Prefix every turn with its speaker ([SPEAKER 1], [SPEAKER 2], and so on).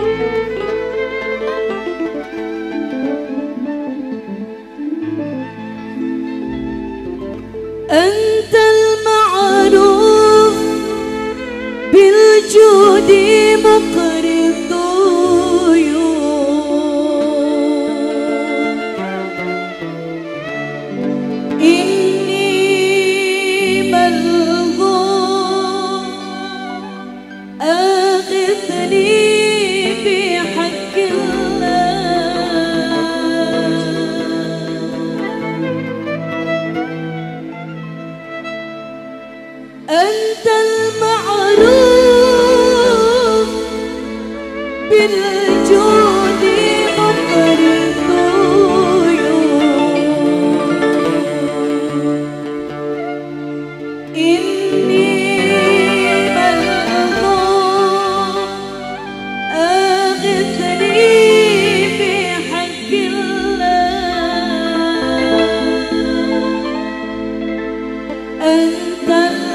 [SPEAKER 1] Música Everything